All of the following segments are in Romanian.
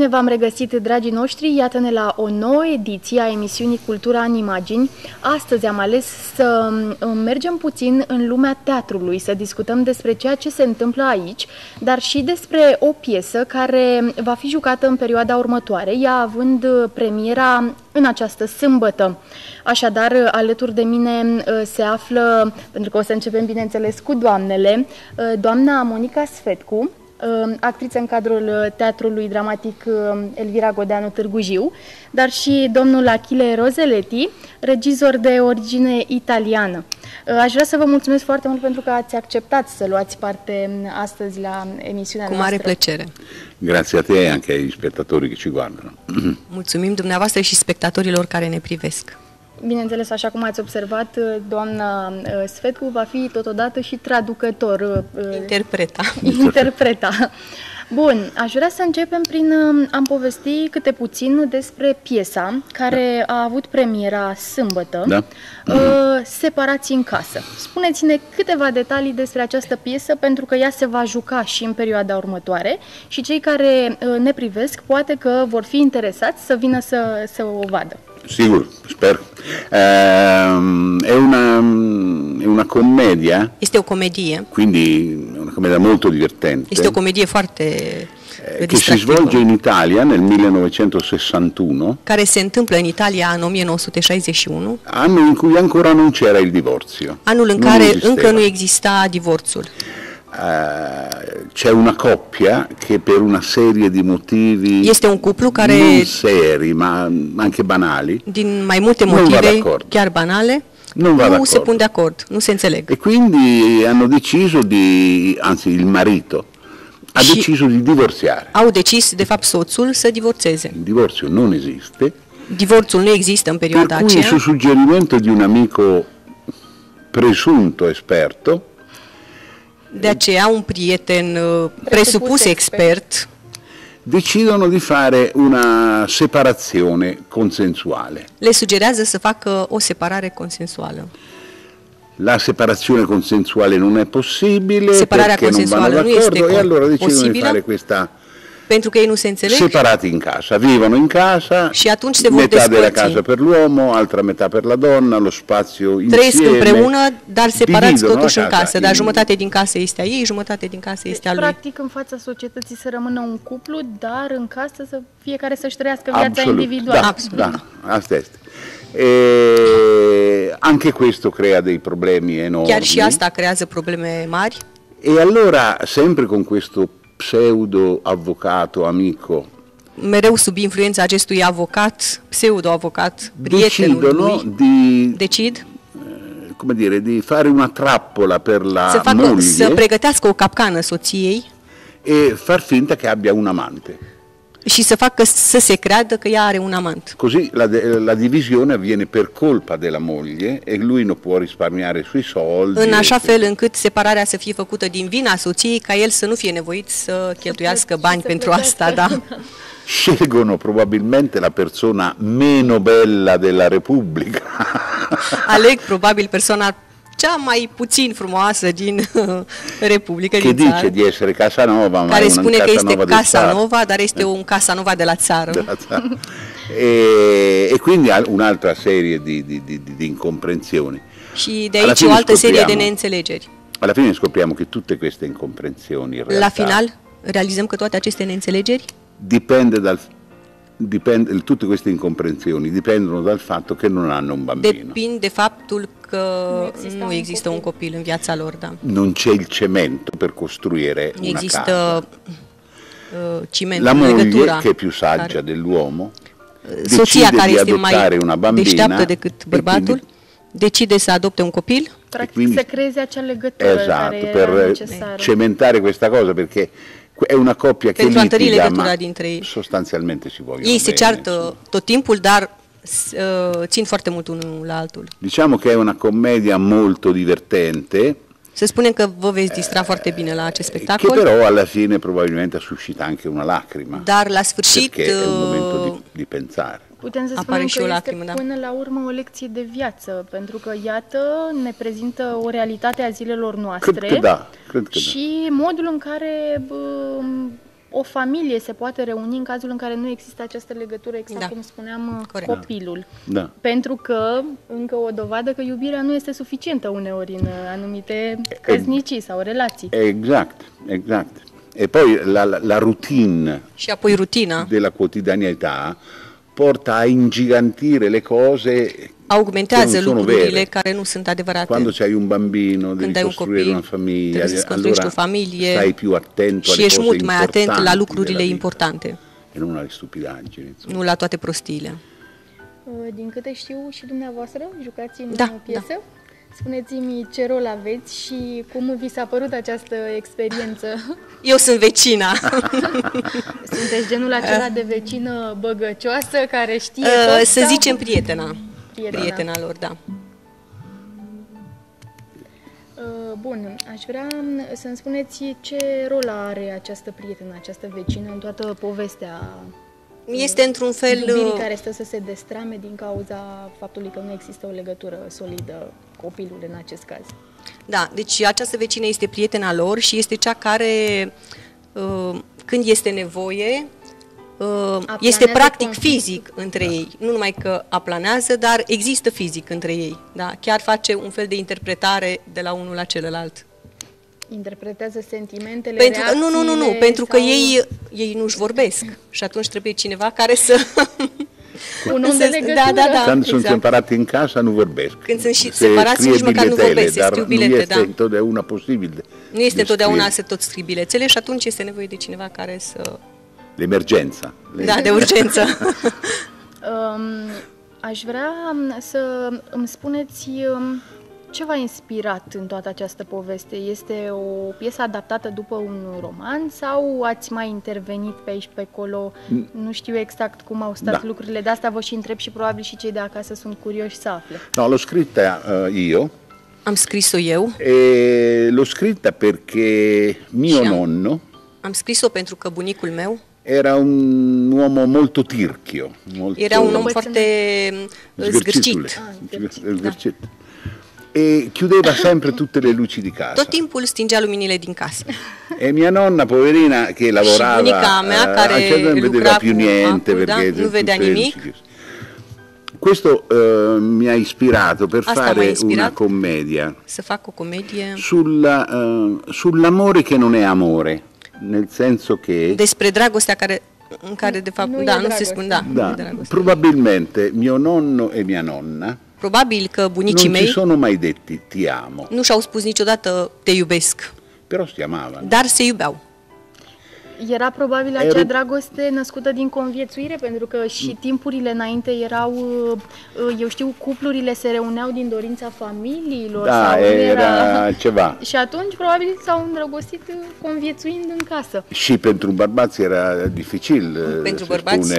Bine v-am regăsit, dragii noștri! Iată-ne la o nouă ediție a emisiunii Cultura în Imagini. Astăzi am ales să um, mergem puțin în lumea teatrului, să discutăm despre ceea ce se întâmplă aici, dar și despre o piesă care va fi jucată în perioada următoare, ea având premiera în această sâmbătă. Așadar, alături de mine uh, se află, pentru că o să începem, bineînțeles, cu doamnele, uh, doamna Monica Sfetcu, uh, actriță în cadrul Teatrului Dramatic Elvira Godeanu Târgu Jiu, dar și domnul Achille Rozeletti, regizor de origine italiană. Aș vrea să vă mulțumesc foarte mult pentru că ați acceptat să luați parte astăzi la emisiunea Cu noastră. mare plăcere. Grazie a te e anche ai spettatori che ci guardano. Mulțumim dumneavoastră și spectatorilor care ne privesc. Bineînțeles, așa cum ați observat, doamna uh, Svetcu va fi totodată și traducător. uh, Interpreta. Interpreta. Bun, aș vrea să începem prin uh, a-mi povesti câte puțin despre piesa care a avut premiera sâmbătă, Da. uh, Separați în casă. Spuneți-ne câteva detalii despre această piesă, pentru că ea se va juca și în perioada următoare și cei care uh, ne privesc poate că vor fi interesați să vină să, să o vadă. Sicuro, spero. Ehm, è, una, è una commedia, Este o comedie. quindi è una commedia molto divertente, Este o comedie foarte eh, che si svolge in Italia nel 1961, care se întâmplă în Italia în 1961, anno in cui ancora non c'era il divorzio. anul în Non care esisteva. încă nu exista divorțul. Eh, c'è una coppia che per una serie di motivi Este un cuplu care, non seri ma anche banali din mai multe motive, d'accordo. chiar banale, Non d'accordo. se pun de acord, nu se înțeleg. e quindi hanno deciso di, anzi il marito ha Și- deciso di divorziare. Au decis, de fapt, soțul să divorțeze. Il divorzio non esiste, Divorțul nu există în per perioada cui aceea, su suggerimento di un amico presunto esperto de aceea un prieten uh, presupus expert decidono di fare una separazione consensuale. le sugerează să facă o separare consensuală. La separazione consensuale non è possibile Separarea perché non vanno d'accordo e allora decidono di possibile. fare questa Pentru că ei nu se înțeleg separati in casa, vivono in casa, Și atunci se vor metà della casa per l'uomo, altra metà per la donna, lo spazio trăiesc insieme. împreună, dar separați totuși în casa casă. Dar jumătate din casă este a ei, jumătate din casă este a lui. Practic, în fața societății să rămână un cuplu, dar în casă să fiecare să-și trăiască viața Absolut, individuală. da, Absolut. da, asta este. E anche questo crea dei problemi enormi. Chiar și asta creează probleme mari. E allora, sempre con questo pseudo avvocato amico, Mereu sub influența acestui avocat, pseudo-avocat, prietenul decidono lui, di, decid? come dire, di fare una trappola per la să, facă, moglie să pregătească o capcană soției e far finta che abbia un amante. Și să facă să se creadă că ea are un amant. Così la, de- la divisione avviene per colpa della moglie e lui non può risparmiare sui soldi. În așa eccetera. fel încât separarea să fie făcută din vina soției, ca el să nu fie nevoit să cheltuiască și bani să pentru plătească. asta, da. Scelgono probabilmente la persona meno bella della Repubblica. Aleg probabil persoana cea mai puțin frumoasă din Republica, che din dice țară, di essere Casanova, ma care spune că este Casanova dar este un Casa Nova de la țară. Della Stato. E, e quindi un'altra serie di, di- di- di incomprensioni. Și de aici o altă serie de neînțelegeri. Alla fine scopriamo che tutte queste incomprensioni in La realtà final, realizăm că toate aceste neînțelegeri dipende dal, dipende, tutte queste incomprensioni dipendono dal fatto che non hanno un bambino. depind de faptul că Nu există nu un copil în viața lor, da. Non c'è il cemento per costruire Nu una casa. există uh, ciment, La moglie, che è più saggia care- dell'uomo, Soția decide care di este adottare una mai bambina deșteaptă decât bărbatul, quindi- decide să adopte un copil Practic quindi- să creeze acea legătură Esatto, care per cementare questa cosa perché è una coppia che Pentru a întări legătura dintre ei. sostanzialmente si vogliono Ei se bene, ceartă insomma. tot timpul, dar uh, țin foarte mult unul la altul. Diciamo che è una commedia molto divertente, Să spunem că vă veți distra foarte bine la acest che spectacol, però alla fine probabilmente suscita anche una lacrima. dar la sfârșit perché è un momento uh, di, di pensare. Putem să Apare spunem și că o este lacrimă, da. până la urmă o lecție de viață, pentru că, iată, ne prezintă o realitate a zilelor noastre Cred că da, cred că da. și modul în care bă, o familie se poate reuni în cazul în care nu există această legătură, exact Da. cum spuneam, uh, Corect. copilul. Da. Pentru că, încă o dovadă că iubirea nu este suficientă uneori în uh, anumite căsnicii sau relații. Exact, exact. E poi la, la- la routine Și apoi rutina della quotidianità porta a ingigantire le cose che augmentează non sono lucrurile vere. care nu sunt adevărate. Quando c'hai un bambino, devi Când ai un costruire copil, una famiglia, trebuie să construiești allora o familie stai più attento și alle ești cose mult mai atent la importanti lucrurile della vita importante, e non alle stupidaggini. insomma. nu la toate prostiile. Uh, Din câte știu și dumneavoastră, jucați în Da, uh, piesă. Spuneți-mi ce rol aveți și cum vi s-a părut această experiență. Eu sunt vecina. Sunteți genul acela de vecină băgăcioasă care știe Uh, tot să sau- zicem prietena. Prietena. Prietena lor, da. Uh, Bun, aș vrea mm, să-mi spuneți ce rol are această prietenă, această vecină în toată povestea Este într-un fel... iubirii uh, care stă să se destrame din cauza faptului că nu există o legătură solidă copilul în acest caz. Da, deci această vecină este prietena lor și este cea care, uh, când este nevoie, uh, este practic conflictul. fizic între ei. Nu numai că aplanează, dar există fizic între ei. Da? Chiar face un fel de interpretare de la unul la celălalt. Interpretează sentimentele, Pentru că, nu, nu, nu, nu, reacțiile pentru că sau ei, ei nu-și vorbesc și atunci trebuie cineva care să... un om de să- legătură. da, da, da. Quando sono exact. separati in casa non vorbesc. Când sunt și Se separați, scrive nici măcar nu biglietele, vorbesc, se dar scriu nu bilete, este da. întotdeauna posibil. Nu este de întotdeauna scrie. să tot scrii bilețele și atunci este nevoie de cineva care să... L'emergenza. Da, de urgență. Um, aș vrea um, să îmi spuneți um, ce v-a inspirat în toată această poveste. Este o piesă adaptată după un roman sau ați mai intervenit pe aici, pe acolo? Nu știu exact cum au stat Da. lucrurile, de asta vă și întreb și probabil și cei de acasă sunt curioși să afle. No, l'ho scritta eh, io Am scris-o eu. e l'ho scritta perché mio Sì. nonno Am scris-o pentru că bunicul meu era un uomo molto tirchio, molto era un foarte uh, sgârcitule. zgârcit. Ah, Sgârcit. E chiudeva sempre tutte le luci di casa. Tot timpul stingea luminile din casă. E mia nonna, poverina, che lavorava, bunica mea, care non vedeva più niente apul, da? perché Nu vedea nimic. Questo eh, mi ha ispirato per Asta m-a fare ispirat. una commedia Să fac o comedie sulla, eh, sull'amore che non è amore, nel senso che despre dragostea care, în care de fapt, Nu e da, nu se dragoste. spune, da, nu da, e dragoste. probabilmente mio nonno e mia nonna Probabil că bunicii non ci mei sono mai detti ti amo, nu și-au spus niciodată te iubesc, però si amavano. dar se iubeau. Era probabil acea Era- dragoste născută din conviețuire, pentru că și timpurile înainte erau, uh, uh, eu știu, cuplurile se reuneau din dorința familiilor. Da, sau nu era ceva. Și atunci probabil s-au îndrăgostit uh, conviețuind în casă. Și pentru un bărbat era dificil Pentru să bărbați spune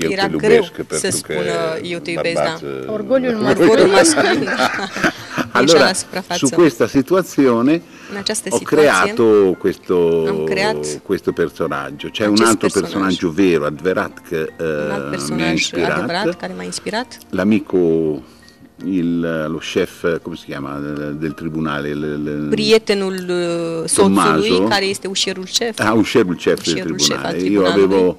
eu era te greu iubesc, să pentru că spună, eu te iubesc, bărbat, da. eh, Orgoliul Orgoliul masculin da. ieșea Allora, la suprafață. su questa situazione În această ho situație creato questo, Am creat questo personaggio. C'è un acest altro personaggio. personaggio vero, Adverat, che un eh, alt mi ha personaj ispirato. adevărat care m-a inspirat. L'amico, il, lo chef, come si chiama, del, del tribunale? il- il- Prietenul uh, soțului, Tommaso. care este ușierul șef. Ah, uscerul chef del Uscerul șef al tribunale. Io tribunalului. avevo,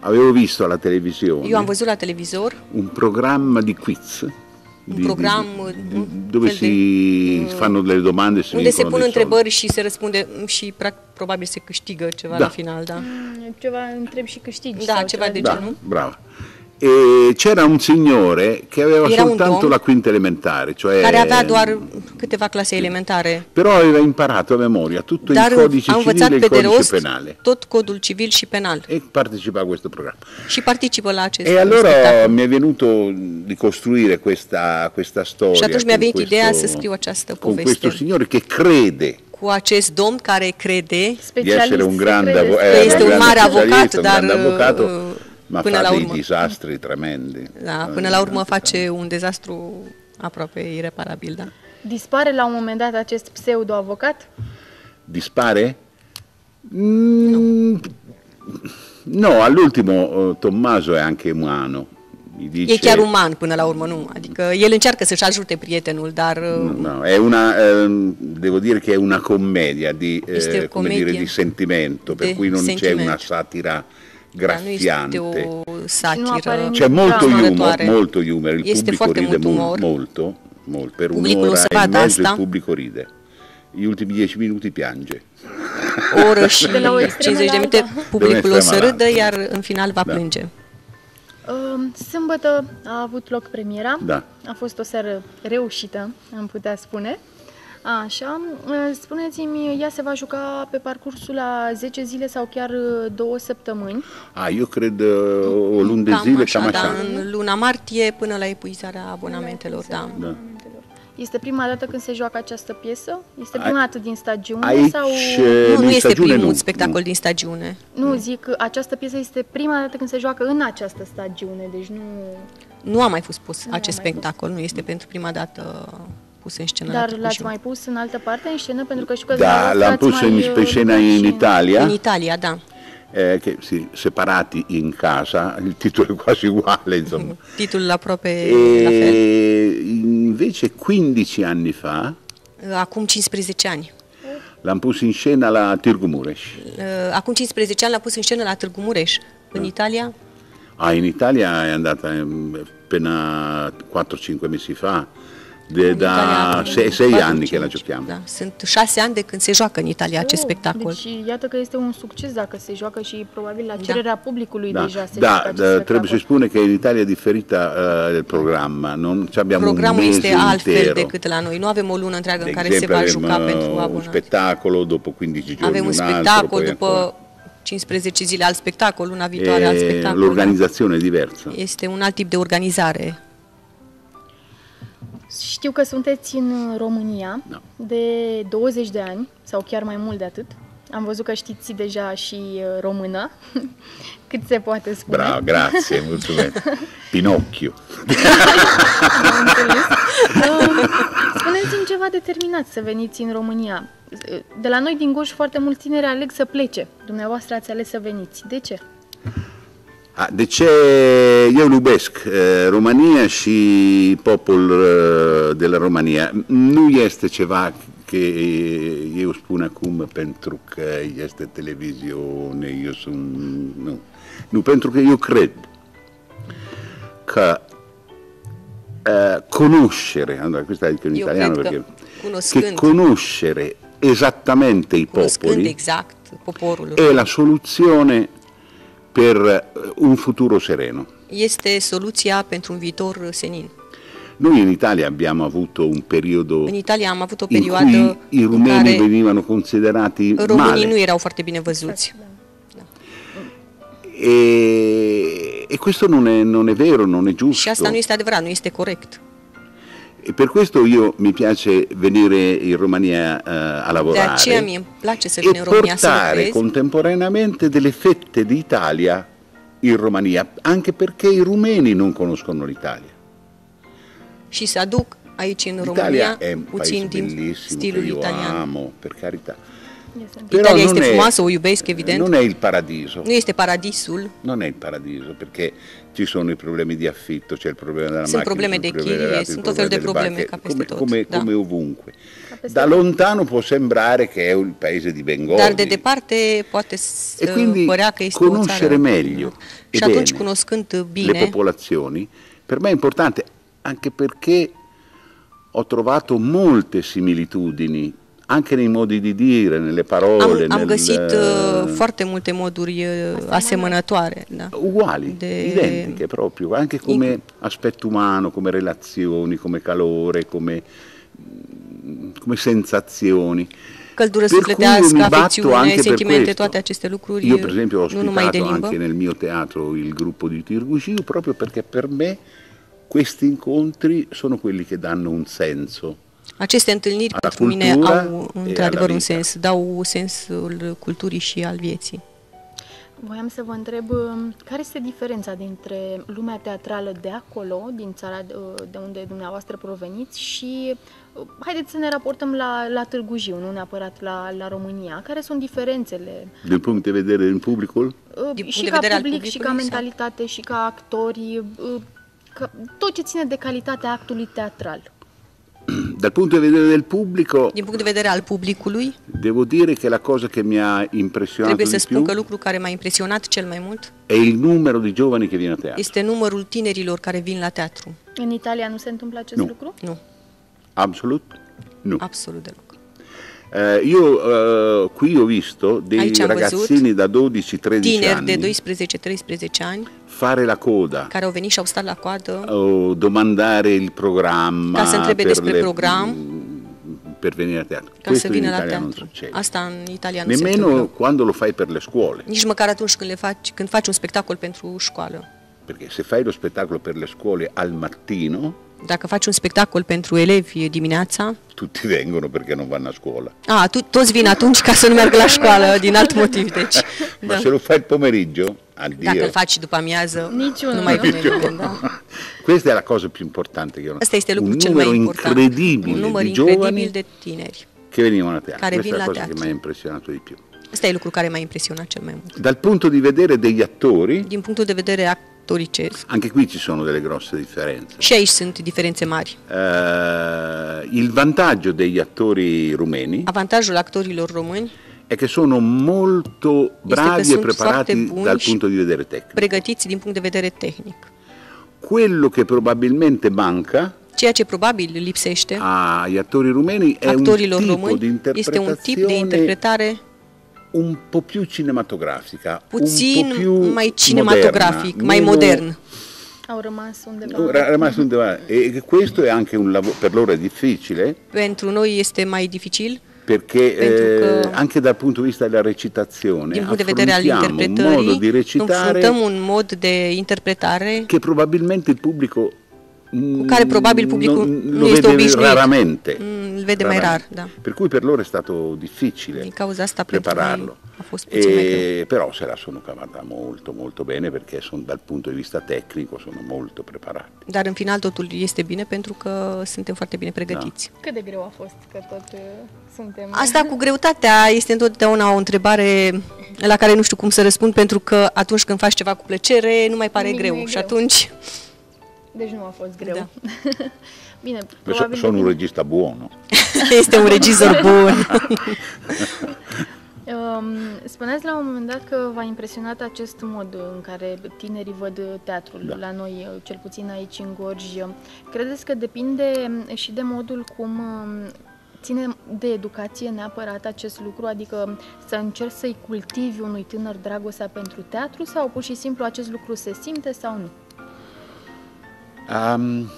avevo visto alla televisione Eu am văzut la televizor un programma di quiz. Di- program, di- un dove fel si de, fanno delle domande e si unde se vincono pun dei soldi. întrebări și se răspunde și prac- probabil se câștigă ceva Da. la final, da. Mm, Ceva întreb și câștigi. Da, sau ceva de Da, genul. E c'era un signore che aveva Era soltanto la quinta elementare, cioè Care avea doar câteva clase elementare, però aveva imparato a memoria tutto dar il codice civile e il codice rost penale tot codul civil și penal e partecipa a questo programma. și participă la acest E allora spectacol. mi è venuto di costruire questa, questa storia Și atunci mi-a con venit ideea questo- să scriu această con poveste. questo signore che crede cu acest domn care crede di essere un grande eh, este un grande mare avocat, dar, grande avvocato, uh, ma până fa la dei urmă. disastri tremendi. Da, până la urmă face un dezastru aproape ireparabil, da. Dispare la un moment dat acest pseudo-avocat? Dispare? Mm, no, all'ultimo eh, Tommaso è anche umano. Dice, E chiar uman până la urmă, nu? Adică el încearcă să-și ajute prietenul, dar uh, No, è una, ehm, devo dire che è una commedia di, eh, dire, di sentimento, per de cui non c'è una satira dar nu este graffiante. o Nu satiră. apare nici- C'è molto Dramma. humor, Următoare. molto humor, il Este pubblico foarte ride mult mo- umor. molto, molto, per Publicul un'ora o e săpată mezzo il asta. pubblico ride. Gli ultimi dieci minuti piange. O oră și De la o extremă 50 de la minute, alta. publicul De o la să extremă la râdă, alta. iar în final va Da. plânge. Um, Sâmbătă a avut loc premiera. Da. A fost o seară reușită, am putea spune. Așa, uh, spuneți-mi, ea se va juca pe parcursul la 10 zile sau chiar uh, două săptămâni? Ah, io credo o lună de Cam zile, așa, cam da, așa. în luna martie până la epuizarea abonamentelor, da. Da. Este prima dată când se joacă această piesă? Este Ai- prima dată din stagiune Aici sau... eh, Nu, nu din este stagiune primul nu, spectacol nu. din stagiune. Nu, zic, această piesă este prima dată când se joacă în această stagiune, deci nu... Nu a mai fost pus Nu a acest mai fost. spectacol, nu este pentru prima dată pus în scenă. Dar Târgu l-ați mai pus în altă parte, în scenă? Pentru că știu că Da, ați pus mai, in, uh, per scena in și- Italia. În Italia, da. eh, che, sì, separati in casa, il titolo è quasi uguale, insomma. Eh, la fel. E invece 15 anni fa Acum 15 ani. l'hanno pus in scena la Tirgu Mureș. Acum 15 ani l-a pus în scenă la Târgu Mureș, în Italia. Ah, in Italia è andata ehm, appena 4-5 mesi fa, de, În da Italia, 6 patru, anni che la cinci, giochiamo. Da. Sunt șase ani de când se joacă în Italia acest Oh, spectacol. Deci iată că este un succes dacă se joacă și probabil la cererea publicului Da, deja se da, joacă acest da, spectacol. trebuie să spune că in Italia è differita eh, il programma, non ci abbiamo Programul un mese este altfel intero. decât la noi. Nu avem o lună întreagă De în care se exemplu, va avem juca uh, pentru un abonați. spettacolo, dopo 15 giorni Avem un un altro, spectacol, poi ancora. după 15 zile alt spectacol, luna viitoare alt E spectacol. da. l'organizzazione è diversa. Este un alt tip de organizare. Știu că sunteți în România Da. de 20 de ani sau chiar mai mult de atât. Am văzut că știți deja și uh, română, cât se poate spune. Bravo, grazie, molto bene. Pinocchio. Am înțeles. Uh, Spuneți-mi ceva determinat să veniți în România. De la noi din Gorj foarte mulți tineri aleg să plece. Dumneavoastră ați ales să veniți. De ce? Ah, de ce eu iubesc eh, România și popul eh, de la România. Nu este ceva che eu spun acum pentru că este televizione, eu sunt... Nu. Nu, pentru că eu cred că eh, conoscere, allora questo è in Io italiano perché che conoscând- che conoscere esattamente i popoli exact poporul. è la soluzione per eh, un futuro sereno. Este soluția pentru un viitor senin. Noi in Italia abbiamo avuto un periodo În Italia am avut o in cui i rumeni venivano considerati românii male nu erau foarte bine văzuți. e, e questo non è, non è vero, non è Și giusto. asta nu este adevărat, nu este corect. E per questo io mi piace venire in Romania eh, a De lavorare aceea mie îmi place să vin e în România să lucrez contemporaneamente delle fette d'Italia in Romania, anche perché i rumeni non conoscono l'Italia. și să aduc aici în România è un paese puțin din bellissimo che stilul io italian. amo, per carità. Però Italia este è- frumoasă, o iubesc, evident. Non è il paradiso. Nu este paradisul, Non è il paradiso perché ci sono i problemi di affitto, c'è il problema della Sunt macchina, il problema chirie, dell'auto, il sunt tot fel de delle probleme banche, ca peste come, come- come ovunque. Da lontano può sembrare che è il paese di Bengodi. dar de departe poate E să quindi părea că este conoscere meglio. E atunci, cunoscând le bine, popolazioni, per me è importante anche perché ho trovato molte similitudini anche nei modi di dire, nelle parole, am, am nel- găsit uh, foarte multe moduri uh, asemănătoare. Da. uguali, de- identiche proprio, anche come aspetto umano, come relazioni, come calore, come, come sensazioni. Căldură Per sufletească, mi batto afecțiune, anche per sentimente, questo. toate aceste lucruri, Io per esempio ho ospitato anche nel mio teatro il gruppo di Tirgugiu proprio perché per me questi incontri sono quelli che danno un senso. Aceste întâlniri la pentru mine cultura au e într-adevăr alla un vita. sens, dau sensul culturii și al vieții. Voiam să vă întreb um, care este diferența dintre lumea teatrală de acolo, din țara uh, de unde dumneavoastră proveniți și uh, haideți să ne raportăm la, la Târgu Jiu, nu neapărat la, la România. Care sunt diferențele Dal punto di vedere del pubblico, uh, Din punct și de ca vedere al public, și ca publicului sau- mentalitate, și ca actori, uh, că tot ce ține de calitatea actului teatral. Dal punto di vedere del pubblico, Din punct de vedere al publicului, devo dire che la cosa che mi ha impressionato trebuie să di spun più că lucru care m-a impresionat cel mai mult è il numero di giovani che viene a teatro. este numărul tinerilor care vin la teatru. În Italia nu se întâmplă acest Nu. lucru? Nu, Absolut? No. absolut deloc. Eh, io eh, qui ho visto dei Aici am văzut ragazzini da 12-13 Tineri de anni 12-13 ani fare la coda care au venit și au stat la coadă o domandare il programma Ca să întrebe per, despre program. per venire a teatro. ca Questo să in vină la Italia non teatru. succede. Asta în Italia nu se Nemmeno întâmplă. quando lo fai per le scuole, Nici măcar atunci când, le faci, când faci un spectacol pentru școală. perché se fai lo spettacolo per le scuole al mattino, Dacă faci un spectacol pentru elevi dimineața, tutti vengono perché non vanno a scuola. a, tu, toți vin atunci ca să nu meargă la școală, din alt motiv. Deci, Ma da. se lo fai il pomeriggio, addio. Dacă îl faci după amiază, Niciunul. nu mai vine Addio. nimeni. Da. Questa è la cosa più importante che ho Asta este lucrul un cel numero mai important. incredibile Un număr di incredibil giovani de tineri. che venivano a teatro. Care Questa vin è la la cosa che teatro. mi ha impressionato di più. Asta e lucrul care m-a impresionat cel mai mult. Dal punto di vedere degli attori, Din punctul de vedere actoricesc, anche qui ci sono delle grosse differenze. și aici sunt diferențe mari. Eh, il vantaggio degli attori rumeni Avantajul actorilor români, è che sono molto bravi e sunt preparati foarte buni dal și punto di vedere tecnico. pregătiți din punct de vedere tehnic. Quello che probabilmente manca Ceea ce probabil lipsește agli attori rumeni è un actorilor tipo români di este un tip de interpretazione interpretare un po' più cinematografica, puțin un po' più mai cinematografic, moderna, mai meno- modern. Au rămas undeva. No, era rimasto undeva- E questo è anche un lavoro, per loro è difficile, Pentru noi este mai dificil perché eh, anche dal punto di vista della recitazione affrontiamo un modo di recitare un mod de interpretare che probabilmente il pubblico cu care probabil publicul non- nu lo este vede obișnuit. raramente. Mm, vede mai rar, da. Per cui per loro è stato difficile Din cauza asta pentru prepararlo. noi a fost puțin mai greu. E, però se la sono cavata molto molto bene perché sono, dal punto di vista tecnico sono molto preparati. Dar în final totul este bine pentru că suntem foarte bine pregătiți. Cât de greu a fost că tot uh, suntem... Asta cu greutatea este întotdeauna o întrebare la care nu știu cum să răspund pentru că atunci când faci ceva cu plăcere nu mai pare Nimic greu nu e și greu. atunci Deci nu a fost greu. Da. Bine, So- probabil sono un depinde- regista buono. este un regizor bun. Um, spuneați la un moment dat că v-a impresionat acest mod în care tinerii văd teatrul Da. la noi, cel puțin aici în Gorj. Credeți că depinde și de modul cum um, ține de educație neapărat acest lucru? Adică să încerci să-i cultivi unui tânăr dragostea pentru teatru sau pur și simplu acest lucru se simte sau nu? Ehm,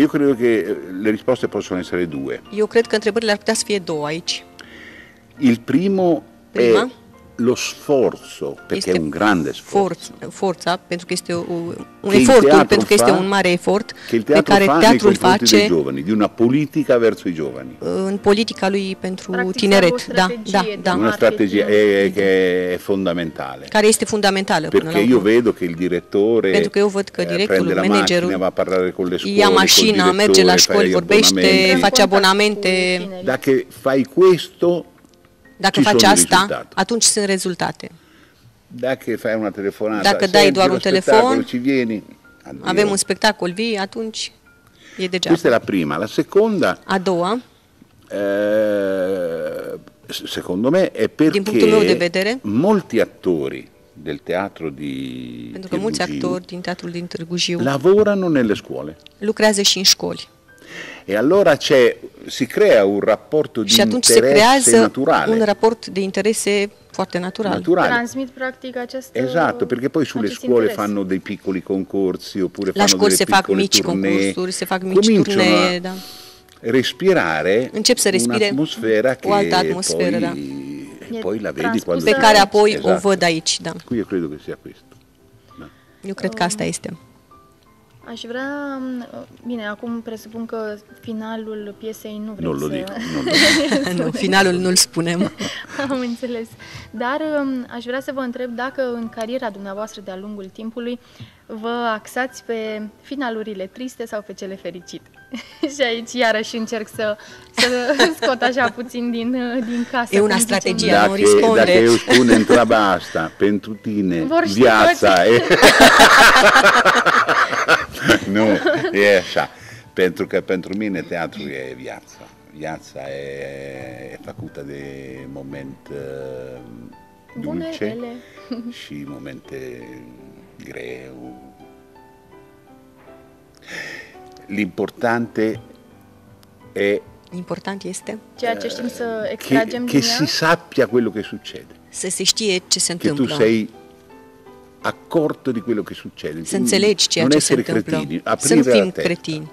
io credo che eh, le risposte possono essere due. Eu cred că întrebările ar putea să fie două aici. Il primo Prima? è lo sforzo, perché è un grande sforzo. forț- forța, pentru că este o, un Che il efortul, teatro pentru că este fa- un mare efort che il pe teatro care fa nei teatrul confronti dei face giovani, di una politica verso i giovani. în politica lui pentru Practic, o tineret. Da, strategie da, de da. Una marketing. strategia eh, che è fondamentale. Care este fundamentală până Perché la io urmă. vedo che il direttore Pentru că eu văd că eh, directorul, prende la managerul, macchina, va a parlare con le scuole, Ia col mașina, merge la direttore, școli, fa gli vorbește, abbonamenti. face Contact cu abonamente. tinerii. Dacă fai questo, Dacă ci faci sono asta, risultati. atunci sunt rezultate. Dacă fai una telefonata, Dacă dai "Senti, doar lo un spettacolo, telefon, ci vieni? Addio. Avem un spectacol vii, atunci e degeaba. Questa è la prima. La seconda, A doua, eh, s- secondo me, è perché punctul meu de vedere, molti attori del teatro di pentru că mulți Târgu Jiu actori din teatrul din Târgu Jiu lavorano nelle scuole. lucrează și în școli. E allora c'è, si crea un rapporto di Și atunci se interesse creează naturale. un raport de interese foarte natural. naturale. Transmit practic acest Esatto, perché poi sulle acest scuole interes. fanno dei piccoli concorsi oppure La fanno școli delle se fac piccole mici tournée, concursuri, se fac mici cominciano turnee, a da. respirare Încep să respire un'atmosfera che o altă atmosferă, poi, da. E poi la vedi transpusă quando Pe care apoi o Esatto. văd aici, da. Qui io credo che sia questo. Da. Eu cred că asta este. Aș vrea, bine, acum presupun că finalul piesei nu vreți Non lo să... dico, non lo dico. nu, finalul nu-l spunem. Am înțeles. Dar um, aș vrea să vă întreb dacă în cariera dumneavoastră de-a lungul timpului vă axați pe finalurile triste sau pe cele fericite. Și aici iarăși încerc să, să scot așa puțin din, din casă. E una cum zicem strategie, noi. nu Da che, risponde. da che io spune entra basta, pentru tine, Vor ști viața. toți. E... nu, e așa. Pentru că pentru mine teatru e viața. Viața e, e făcută de moment uh, dulce rele. și momente greu. L'importante è Important este Ceea ce știm să che, extragem che din si ea. sappia quello che succede, să se știe ce se che tu întâmplă. sei accorto di quello che succede. Să înțelegi ceea non ce se essere întâmplă. cretini, Să nu aprire la fim testa. cretini.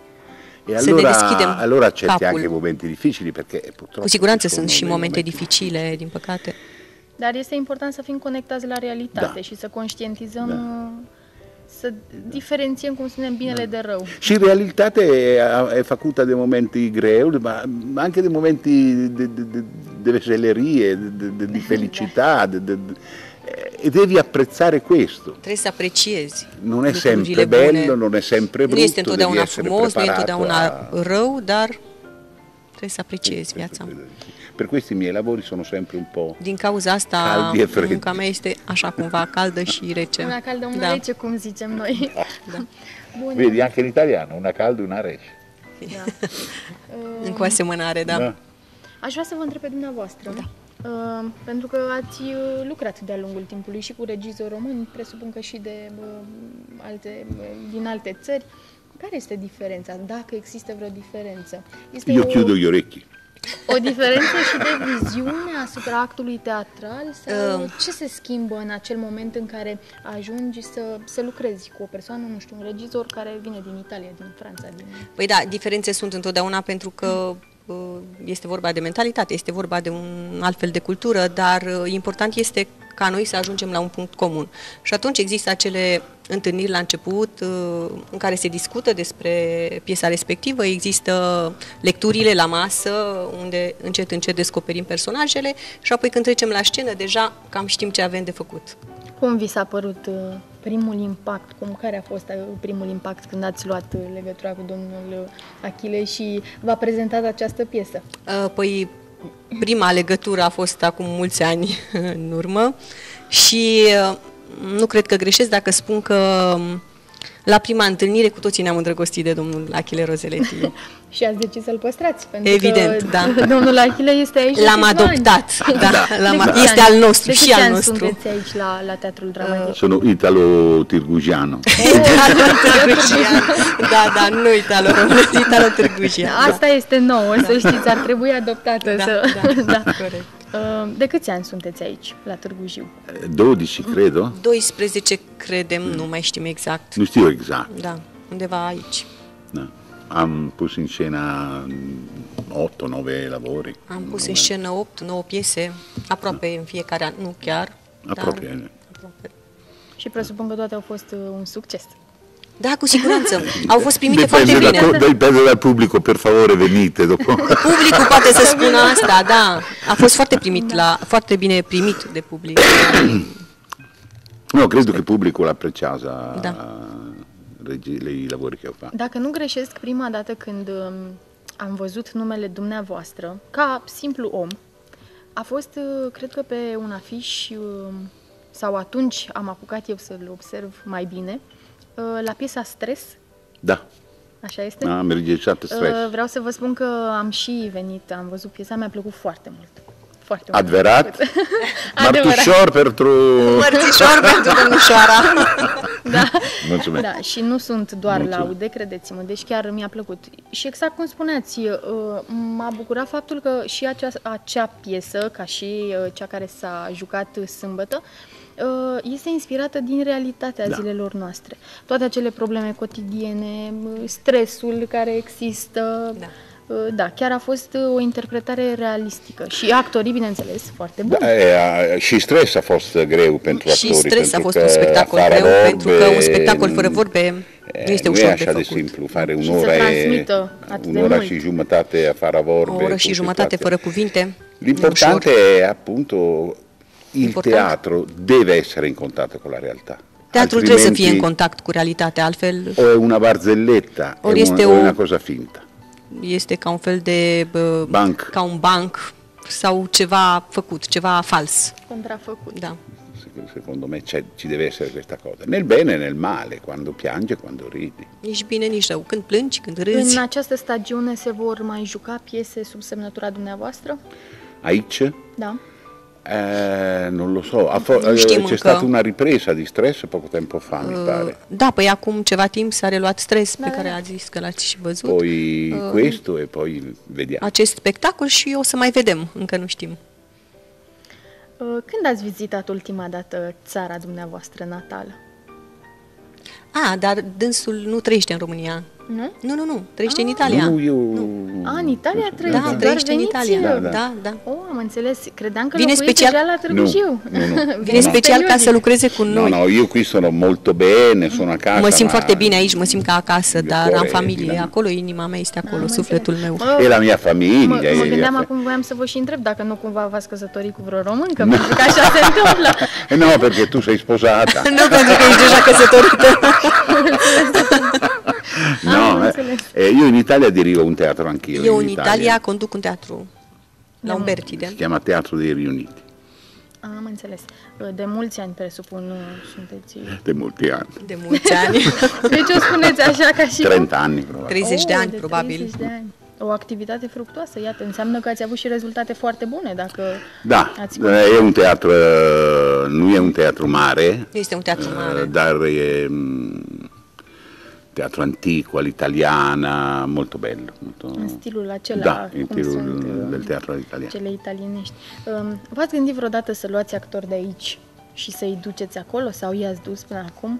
E Să ne allora, deschidem allora accetti capul. anche momenti difficili perché purtroppo Cu siguranță ci sunt sono și dei momente momenti dificile, din păcate. Dar este important să fim conectați la realitate Da. și să conștientizăm, Da. să diferențiem, cum spunem, binele de rău. Sì, in realtà è, è facuta di momenti greu, ma anche di momenti di, di, di, di vesellerie, di, di- di felicità, di- di- di- e devi apprezzare questo. Trebuie să apreciezi Non è sempre bello, non è sempre Nu brutto, este întotdeauna devi essere frumos, nu e preparato întotdeauna rău, dar trebuie să apreciezi viața. Per questo i miei lavori sono sempre un po'... Din cauza asta, Caldi e freddi. munca mea este așa cumva caldă și rece. Una caldă, una da. rece, cum zicem noi. Da. Bun. Vedi, anche in italiano, una calda e una resce. Da. Încă o asemănare, da. Da. Aș vrea să vă întreb pe dumneavoastră. Da. Uh, pentru că ați uh, lucrat de-a lungul timpului și cu regizori români, presupun că și de uh, alte, uh, din alte țări. Care este diferența, dacă există vreo diferență? Este Io o, chiudo gli orecchi. o diferență și de viziune asupra actului teatral? Sau Um. ce se schimbă în acel moment în care ajungi să, să lucrezi cu o persoană, nu știu, un regizor care vine din Italia, din Franța, din... Păi da, diferențe sunt întotdeauna pentru că uh, este vorba de mentalitate, este vorba de un alt fel de cultură, dar uh, important este ca noi să ajungem la un punct comun. Și atunci există acele întâlniri la început uh, în care se discută despre piesa respectivă, există lecturile la masă unde încet încet descoperim personajele și apoi când trecem la scenă deja cam știm ce avem de făcut. Cum vi s-a părut uh, primul impact? Cum care a fost uh, primul impact când ați luat uh, legătura cu domnul uh, Achille și v-a prezentat această piesă? Uh, Păi, prima legătură a fost acum mulți ani în urmă și uh, nu cred că greșesc dacă spun că um, la prima întâlnire cu toții ne-am îndrăgostit de domnul Achille Rozeletti. Și ați decis să-l păstrați, pentru Evident, că da. domnul Achille este aici de L-am câțiva ani. adoptat, da, l-am, De câți este ani? al nostru de și câți al ani nostru. sunteți aici la, la Teatrul Dramatic? Sono italo-tirgugiano. Târgujian. Da, da, nu Italo Român, Italo Târgujian. Asta este nouă, să știți, ar trebui adoptată. Da, să... da, da. corect. Uh, De câți ani sunteți aici, la Târgu Jiu? 12 credo, 12 credem, nu mai știm exact. non știu exact. Da, undeva aici. No. Am pus in scena 8-9 lavori. Am pus în scenă 8, 9 piese, aproape în fiecare an, nu chiar. Aproape. Dar, aproape. Și presupun că toate au fost uh, un succes. Da, cu siguranță. Au fost primite Dipende, foarte da, bine. dipende dal pubblico, per favore venite dopo. Publicul poate să spună asta, da. A fost foarte primit la, foarte bine primit de public. No, credo che il pubblico l'apprezzasse Da. regi- i lavori che ho fatto. Dacă nu greșesc, prima dată când um, am văzut numele dumneavoastră, ca simplu om, a fost, uh, cred că pe un afiș, um, sau atunci am apucat eu să-l observ mai bine, uh, la piesa Stres, Da, așa este? ah, mi rigettato Uh, stress. Vreau să vă spun că am și venit, am văzut piesa, mi-a plăcut foarte mult. Foarte mult. Adverat? Adevărat. Martușor pentru... Mărțișor pentru domnișoara. Da. Mulțumesc. Da, și nu sunt doar Mulțumesc. laude, credeți-mă, deci chiar mi-a plăcut. Și exact cum spuneați, uh, m-a bucurat faptul că și acea, acea piesă, ca și uh, cea care s-a jucat sâmbătă, uh, este inspirată din realitatea Da. zilelor noastre. Toate acele probleme cotidiene, uh, stresul care există, Da. uh, da, chiar a fost uh, o interpretare realistică și actorii, bineînțeles, foarte buni. Da, eh, și stres a fost greu pentru Și attori. stres a pentru fost că un spectacol fără greu, vorbe, pentru că un spectacol fără vorbe eh, nu este nu ușor e de așa de făcut. simplu, fare Și să un'ora, e, transmită atât de un'ora mult. și jumătate a fără vorbe. O oră și cu jumătate situația. fără cuvinte. L'importante nu ușor. è appunto il Important. teatro deve essere in contatto con la realtà. Teatrul trebuie să fie în Altrimenti contact cu realitatea, altfel O è una barzelletta, Ori è este una, o è o- una cosa finta. este ca un fel de bă, Banc. ca un banc sau ceva făcut, ceva fals. Contrafăcut. Da. secondo me c'è- ci deve essere questa cosa, nel bene e nel male, quando piange e quando ridi. Nici bine, nici rău. Când plângi, când râzi. În această stagiune se vor mai juca piese sub semnătura dumneavoastră? Aici? Da. Eh, non lo so, A fo- Non eh, știm c'è încă. stata una ripresa di stress poco tempo fa, mi pare. Da, păi acum ceva timp s-a reluat stres Da, pe da, care da. ați zis că l-ați și văzut. Poi questo e poi vediamo. Acest spectacol și o să mai vedem, încă nu știm. Uh, Când ați vizitat ultima dată țara dumneavoastră natală? A, dar dânsul nu trăiește în România. Nu? Nu, nu, nu, trăiește în Italia. Nu, io... A, în Italia trăiți, Da, doar trăiește în veniți, Italia. uh, Da, Da, da. Oh, am înțeles. Credeam că Vine locuiți special- deja la Târgu Jiu. Nu, nu, nu. Vine No, no. special ca să lucreze cu No, noi. no, io qui sono molto bene, sono a casa. Mă simt ma foarte bine aici, mă simt ca acasă, il dar cuore am è familie di là. acolo, inima mea este acolo, Am sufletul meu. înțeles. E la mia Mă, famiglia. mă e- gândeam e- acum, voiam să vă și întreb dacă nu cumva v-ați căsătorit cu vreo româncă, pentru că așa se întâmplă. Eh no, perché tu sei sposata. Nu pentru că ești deja căsătorită. no, eh, înțeles. eh, io in Italia dirigo un teatro anch'io. Eu în Italia conduc un teatru Da. la Umbertide. Si chiama Teatro dei Riuniti, Am înțeles. De mulți ani, presupun, nu sunteți... de molti anni. De mulți ani. Deci o spuneți așa ca și... 30 anni probabilmente. 30 de Oh, ani, probabil. 30 de ani. O activitate fructuoasă, iată, înseamnă că ați avut și rezultate foarte bune, dacă Da, ați eh, è un teatro, eh, non è un teatro mare, Este un teatru eh, mare. dar è mm, teatro antico, all'italiana, molto bello. Molto... în stilul acela, Da, in cum stilul sunt del teatro all'italiano. cele italienești. Um, V-ați gândit vreodată să luați actori de aici și să-i duceți acolo sau i-ați dus până acum?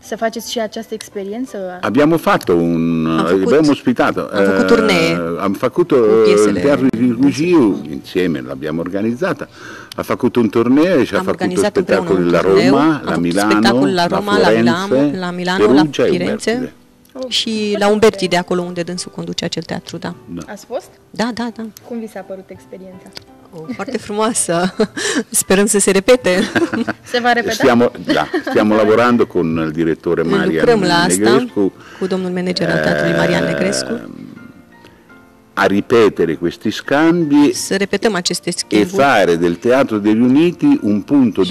Să faceți și această experiență? Abbiamo fatto un Am făcut- abbiamo ospitato am făcut turnee abbiamo fatto cu eh, il teatro di Rifugiu insieme l'abbiamo organizzata ha fatto un torneo e ci ha Am fatto organizat împreună spettacoli un la turneu, Roma, am la făcut Milano, spectacol la Roma, la Firenze, Milano, la Milano, la Perugia e Firenze Umbertide. și la Umbertide, acolo unde dânsul conduce acel teatru, da. Ați fost? Da, da, da. Cum vi s-a părut experiența? O, foarte frumoasă. Sperăm să se repete. Se va repeta? Stiamo, da, stiamo lavorando con il direttore Marian Lucrăm la asta Negrescu cu domnul manager al teatrului Marian Negrescu a ripetere questi scambi e fare del Teatro degli Uniti un punto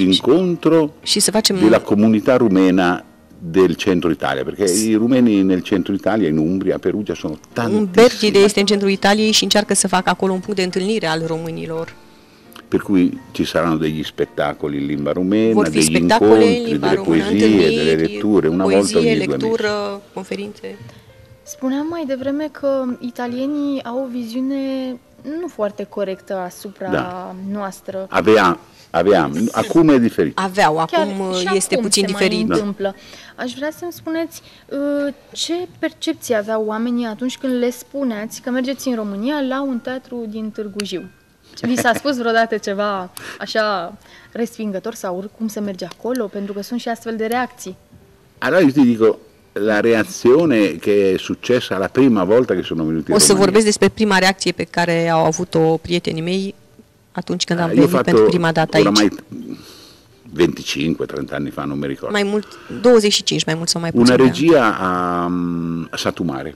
să facem della comunità rumena del centro Italia, perché i rumeni nel centro Italia, in Umbria, Perugia, sono Umbertide tantissimi. este în centrul Italiei și încearcă să facă acolo un punct de întâlnire al românilor. Per cui ci saranno degli spettacoli in lingua rumena, degli incontri, limba delle poesie, delle letture, una volta poezie, ogni due mesi. conferințe. Spuneam mai devreme că italienii au o viziune nu foarte corectă asupra Da. noastră. Aveam, aveam, acum e diferito. Aveau, Chiar acum și este acum puțin se diferit. Mai întâmplă. Aș vrea să-mi spuneți uh, ce percepție aveau oamenii atunci când le spuneați că mergeți în România la un teatru din Târgu Jiu. Vi s-a spus vreodată ceva așa respingător sau cum se merge acolo? Pentru că sunt și astfel de reacții. Allora io ti dico, la reazione che è successa la prima volta che sono venuti in O să Romania. vorbesc despre prima reacție pe care au avut-o prietenii mei atunci când am Ah, Io ho venit fatto pentru prima dată aici. oramai 25-30 anni fa, non mi ricordo. Mai mult, 25, mai mult sau mai puțin. Una de ani. regia a, a Satumare.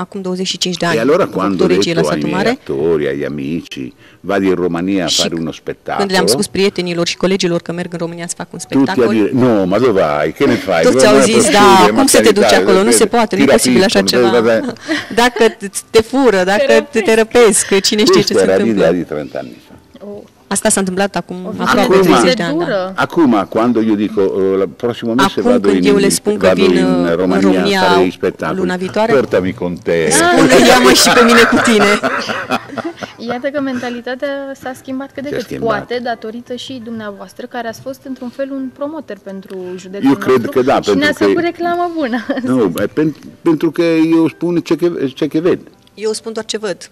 Acum 25 de ani. E allora am făcut quando o ho regie la detto ai miei Satumare attori, agli amici, vadi in Romania a și fare uno spettacolo, când le-am spus prietenilor și colegilor că merg în România să fac un tutti a spectacol, dire no, ma dove vai? Che ne fai? Toți Dove au vai a zis, Porcine? da, Ma cum să te duci carità, acolo? Nu ti se poate, nu e posibil așa rapiscono, ceva. dove- Dacă te fură, dacă te, te răpesc, cine știe ce Questo se era l'idea întâmplă. di 30 anni fa. O, Asta s-a întâmplat acum o aproape Acum- 30 de ani. Da. dură. Acum, quando io dico uh, il prossimo mese Acum vado, când in, eu le spun că vado vin, in uh, în Romania, România a fare gli spettacoli, luna viitoare. portami con te. Spune, ia-mă și pe mine cu tine. Iată că mentalitatea s-a schimbat cât de S-a cât, schimbat. poate datorită și dumneavoastră, care ați fost într-un fel un promoter pentru județul Eu cred nostru că da, și pentru ne-ați că- făcut reclamă bună. No, beh, pen- pentru che io spun ce che, ce che ved, Eu spun doar ce văd.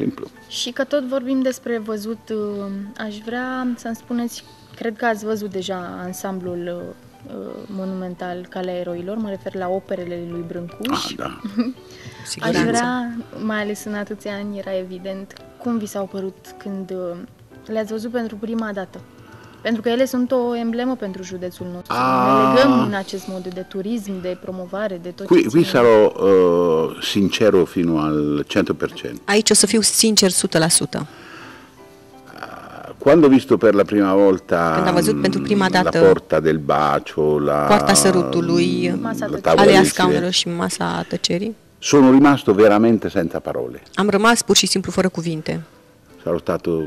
Simplu. Și că tot vorbim despre văzut, uh, aș vrea să-mi spuneți, cred că ați văzut deja ansamblul uh, monumental Calea Eroilor, mă refer la operele lui Brâncuș. Ah, da. Aș Siguranță. vrea, mai ales în atâția ani, era evident, cum vi s-au părut când uh, le-ați văzut pentru prima dată? Pentru că ele sunt o emblemă pentru județul nostru. Ah. Ne legăm în acest mod de turism, de promovare, de tot Qui, ce qui ține. sarò uh, sincero fino al 100%. Aici o să fiu sincer 100%. Quando ho visto per la prima volta Când am văzut pentru prima mm, dată la porta del bacio, la Poarta sărutului, Masa la tăcerii. tavola alea del scaunelor silenzio, și masa tăcerii, sono rimasto veramente senza parole. am rămas pur și simplu fără cuvinte. Sarò stato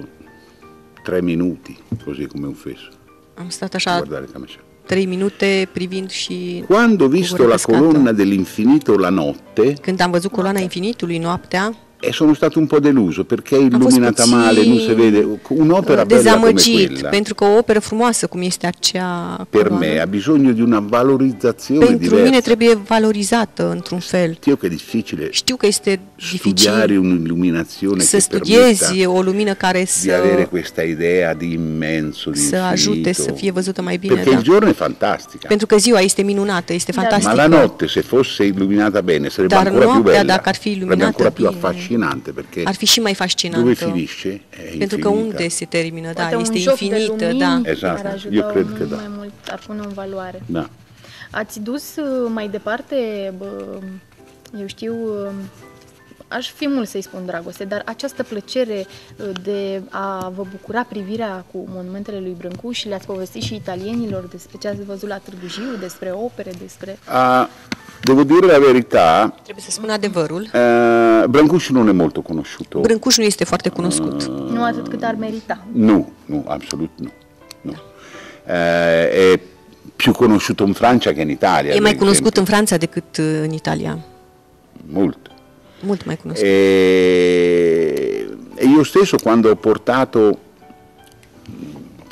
tre minuti, così come un fesso, Am stat a așa guardare Camaccia. trei minute privind și Quando ho visto gură la pescată. colonna dell'infinito la notte, când am văzut coloana infinitului noaptea, e sono stato un po' deluso perché è fost illuminata puțin, male, non si vede. Un'opera bella come dezamăgit, quella, pentru că o operă frumoasă cum este acea per coloană, me ha bisogno di una valorizzazione pentru diversa. mine trebuie valorizată într-un fel. Știu că e difficile Știu că este studiare dificil un'illuminazione să che studiezi permetta o lumină care di să, avere questa idea di immenso, di să ajute infinito. să fie văzută mai bine. Perché Da. il giorno è fantastica, Pentru că ziua este minunată, este Da. ma fantastică. la notte se fosse illuminata bene sarebbe Dar ancora più noaptea, bella, dacă ar fi sarebbe illuminată ancora più bine, affascinante perché Ar fi și mai dove fascinantă. finisce è Pentru că infinita. unde se termină, da, Poate este un joc de infinită, lumini da. Exact. ar ajuta Eu cred mult că da. mai mult, ar pune în valoare. Da. Ați dus uh, mai departe, bă, eu știu, uh, aș fi mult să-i spun dragoste, dar această plăcere uh, de a vă bucura privirea cu monumentele lui Brâncuș, le-ați povestit și italienilor despre ce ați văzut la Târgu Jiu, despre opere, despre... Ah, devo dire la verità, Trebuie să spun adevărul. eh, Brancusi non è molto conosciuto. Brâncuș nu este foarte cunoscut. Nu atât cât ar merita. No, no, assolutamente no. no. Eh, è più conosciuto in Francia che in Italia. E ad mai cunoscut esempio. în Franța decât uh, în Italia. Molto. Mult mai cunoscut. E, e io stesso quando ho portato, ho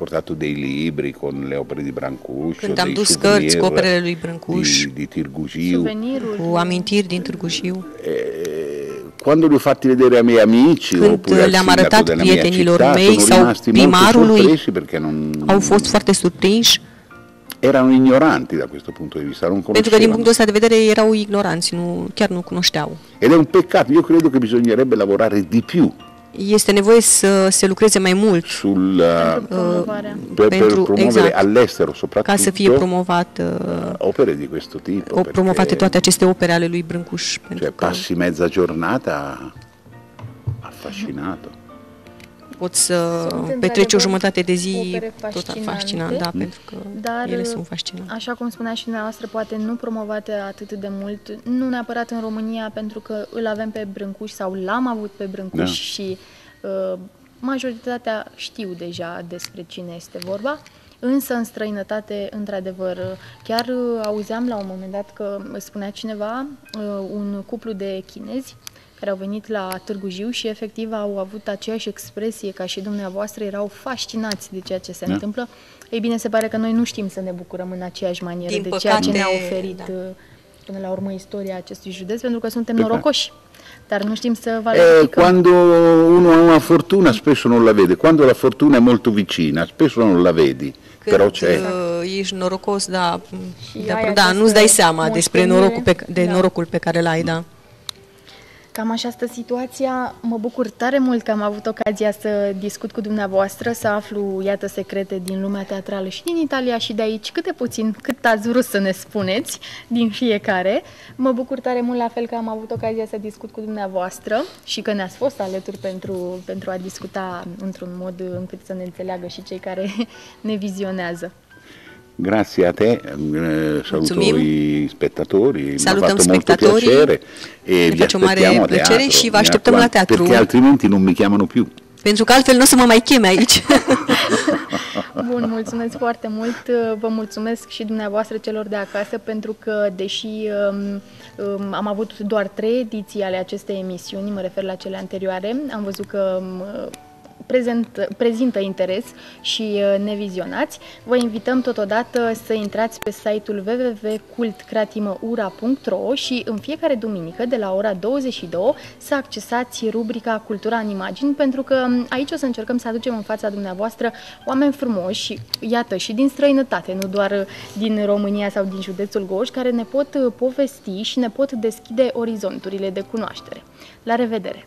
portato dei libri con le opere di Brancusi, Când o am dei dus souvenir cărți cu operele lui Brâncuș, di, di Tirgusiu, Suvenirul. cu amintiri din Târgu Jiu, eh, quando li ho fatti vedere ai miei amici Când oppure al le-am sindaco arătat della mia prietenilor città, mei sono sau rimasti molto primarului, sorpresi perché non, au fost foarte surprinși, erano ignoranti da questo punto di vista, non pentru că din conoscevano. punctul ăsta de vedere erau ignoranți, nu, chiar nu cunoșteau. Ed è un peccato, io credo che bisognerebbe lavorare di più Este nevoie să se lucreze mai mult sul, Pentru uh, promovarea. per, per pentru- promuovere esatto. all'estero ca soprattutto să fie promovat, uh, opere di questo tipo. o, perché, promovate toate aceste opere ale lui Brâncuș. Pentru cioè, că passi mezza giornata affascinato. Poți să Sunt, petreci o într-adevăr, jumătate de zi opere tot fascinante, fascinant, da, pentru că Dar, ele sunt fascinante. așa cum spunea și dumneavoastră, poate nu promovate atât de mult, nu neapărat în România, pentru că îl avem pe Brâncuș sau l-am avut pe Brâncuș Da. și uh, majoritatea știu deja despre cine este vorba. Însă în străinătate, într-adevăr, chiar uh, auzeam la un moment dat că spunea cineva, uh, un cuplu de chinezi care au venit la Târgu Jiu și efectiv au avut aceeași expresie ca și dumneavoastră, erau fascinați de ceea ce se Da. întâmplă. Ei bine, se pare că noi nu știm să ne bucurăm în aceeași manieră Din de ceea ce păcate, ne-a oferit da. uh, până la urmă istoria acestui județ, pentru că suntem Păcat. norocoși, dar nu știm să Eh, valorificăm. quando uno ha una fortuna spesso non la vede, quando la fortuna è molto vicina spesso non la vedi, però Când c'è. uh, ești norocos, da, Și da, ai da această nu-ți dai seama despre moștenire. norocul pe, de Da. norocul pe care l-ai, da. Cam așa stă situația. Mă bucur tare mult că am avut ocazia să discut cu dumneavoastră, să aflu, iată, secrete din lumea teatrală și din Italia și de aici, câte puțin, cât ați vrut să ne spuneți din fiecare. Mă bucur tare mult la fel că am avut ocazia să discut cu dumneavoastră și că ne-ați fost alături pentru, pentru a discuta într-un mod încât să ne înțeleagă și cei care ne vizionează. Grazie a te, eh, saluto Mulțumim. i spettatori, mi ha Salutăm fatto molto spettatorii. piacere e Ne vi face o mare aspettiamo a plăcere teatro, și vă mi așteptăm la raccomando, teatru. Perché altrimenti non mi chiamano più. Pentru că altfel nu o să mă mai cheme aici. Bun, mulțumesc foarte mult. Vă mulțumesc și dumneavoastră celor de acasă pentru că, deși um, um, am avut doar trei ediții ale acestei emisiuni, mă refer la cele anterioare, am văzut că um, prezent, prezintă interes și uh, ne vizionați. Vă invităm totodată să intrați pe site-ul www.cultcratimaura.ro și în fiecare duminică de la ora 22 să accesați rubrica Cultura în imagini pentru că um, aici o să încercăm să aducem în fața dumneavoastră oameni frumoși, iată, și din străinătate, nu doar uh, din România sau din județul Goș, care ne pot uh, povesti și ne pot deschide orizonturile de cunoaștere. La revedere!